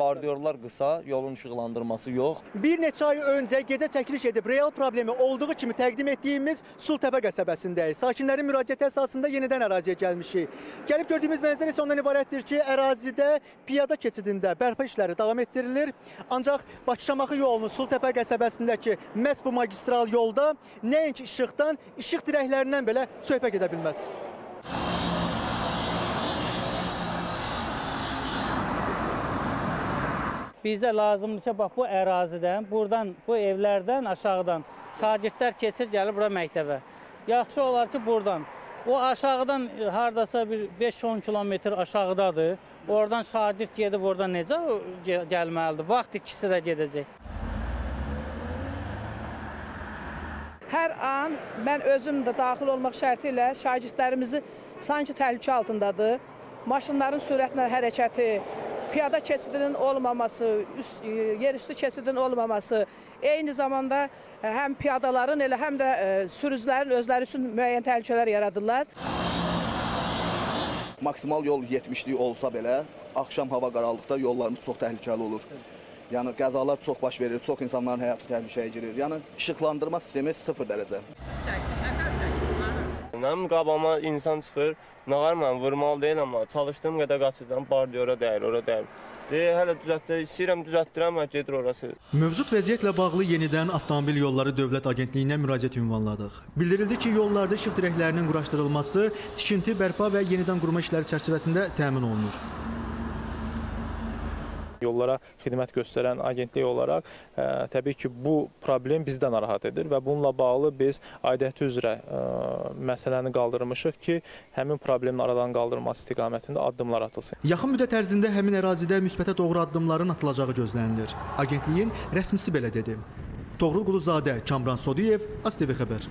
Bardyorlar qısa, yolun işıqlandırması yox. Bir neçə ay öncə gecə çəkiliş edib real problemi olduğu kimi təqdim etdiyimiz Sultepe qəsəbəsindəyik. Sakinlərin müraciəti əsasında yenidən əraziyə gəlmişik. Gəlib gördüyümüz mənzərə isə ondan ibarətdir ki, ərazidə piyada keçidində bərpa işləri davam etdirilir. Ancaq Bakı-Şamaxı yolunun Sultepe qəsəbəsindəki məhz bu magistral yolda nəinki işıqdan, işıq dirəklərindən belə söhbət gedə bilməz. Bizə lazımdır ki, bax bu ərazidən, buradan, bu evlərdən aşağıdan şagirdlər keçir, gəlir bura məktəbə. Yaxşı olar ki, buradan o aşağıdan hardasa bir 5-10 kilometr aşağıdadır. Oradan şagird gedib oradan necə gəlməlidir? Vaxt ikisi də gedəcək. Hər an mən özüm də daxil olmaq şərti ilə şagirdlərimizi sanki təhlükə altındadır. Maşınların sürətlə hərəkəti, piyada keçidinin olmaması, üst, e, yerüstü keçidin olmaması, eyni zamanda e, həm piyadaların elə həm də e, sürücülərin özləri üçün müəyyən təhlükələr yaradırlar. maksimal yol 70-lik olsa belə, axşam hava qaraldıqda yollarımız çox təhlükəli olur. Yəni qəzalar çox baş verir, çox insanların həyatı təhlükəyə girir. Yəni işıqlandırma sistemi 0 dərəcə. Nəm qabama insan çıxır, nağar mən vurmalı deyil amma çalışdığım qədər qaçırdım, bardiora dəyir, ora dəyir. Deyə hələ düzəltdir, istəyirəm düzəltdirəm, amma gedir orası. Mövcud vəziyyətlə bağlı yenidən Avtomobil Yolları Dövlət Agentliyinə müraciət ünvanladıq. Bildirildi ki, yollarda işıq dirəklərinin quraşdırılması, tikinti, bərpa və yenidən qurma işləri çərçivəsində təmin olunur. Yollara xidmət göstərən agentlik olaraq ə, təbii ki, bu problem bizdə narahat edir və bununla bağlı biz aidiyyəti üzrə ə, məsələni qaldırmışıq ki, həmin problemin aradan qaldırılması istiqamətində addımlar atılsın. Yaxın müddət ərzində həmin ərazidə müsbətə doğru addımların atılacağı gözlənilir. Agentliyin rəsmisi belə dedi. Toğrul Quluzadə, Kamran Sodiyev, ASTV xəbər.